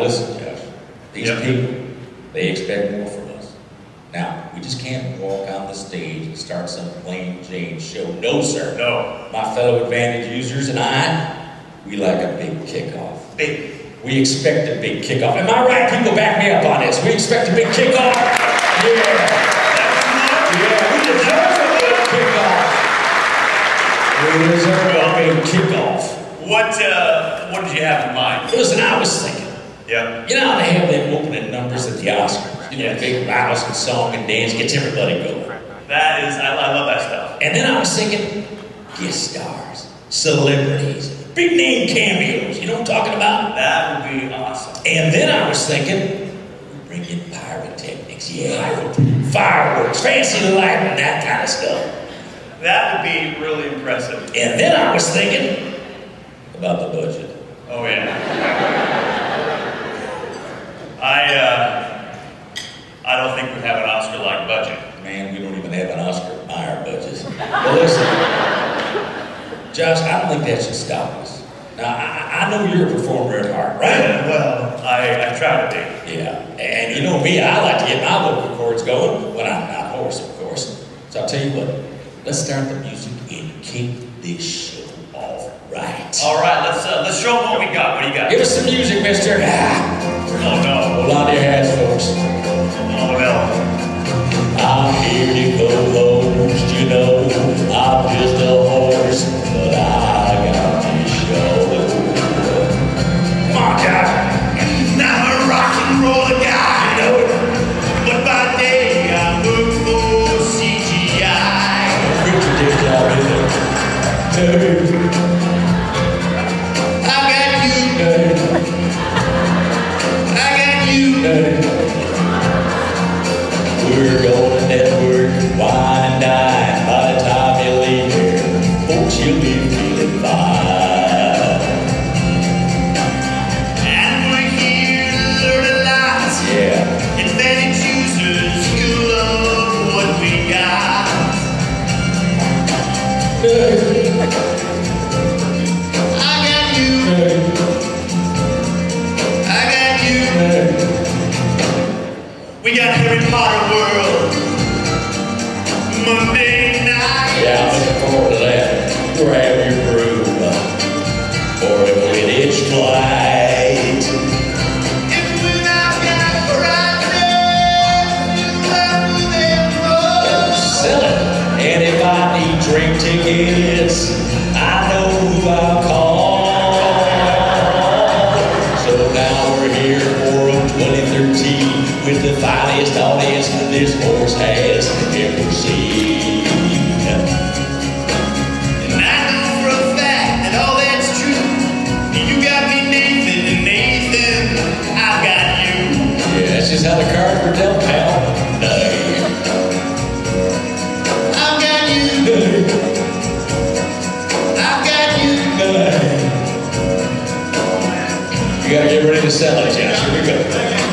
Listen, Josh, these Yep. people, they expect more from us. Now, we just can't walk on the stage and start some plain Jane show. No, sir. No. My fellow Advantage users and I, we like a big kickoff. Big. We expect a big kickoff. Am I right? People back me up on this. We expect a big kickoff. Yeah. Yeah, we deserve a big kickoff. We deserve a big kickoff. What, uh, what did you have in mind? Listen, I was thinking, Yeah. you know how they have them opening numbers at the Oscars? You know, Yes. big bows and song and dance, gets everybody going. That is, I, I love that stuff. And then I was thinking, guest stars, celebrities, big name cameos. You know what I'm talking about? That would be awesome. And then I was thinking, we bring in pyrotechnics, yeah, fireworks, fancy lighting, that kind of stuff. That would be really impressive. And then I was thinking about the budget. Oh, yeah. I, uh, I don't think we have an Oscar-like budget. Man, we don't even have an Oscar Mayer budget. But listen, Josh, I don't think that should stop us. Now, I, I know you're a performer at heart, right? Yeah, well, I, I try to be. Yeah, and you know me, I like to get my vocal cords going when I'm not hoarse, of course. So I'll tell you what, let's start the music and kick this show off right. All right, let's, uh, let's show them what we got. What do you got? Give us some music, mister. Ah, Oh, no. hold on to your hats, folks. Oh, no. I'm here to co-host, isn't Got Harry Potter World. Monday night. Yeah, I'm looking forward to that. Grab your broom, uh, or if it is light. If we not got prizes, you have to roll. Sell it. And if I need drink tickets, I know who I'll call. So now we're here for 2013 with the finest audience this horse has ever seen. And I know for a fact that all that's true. You got me, Neighthan, and Neighthan, I've got you. Yeah, that's just how the cards were dealt, pal. I've got you. I've got you. You gotta get ready to sell it, Josh. Here we go.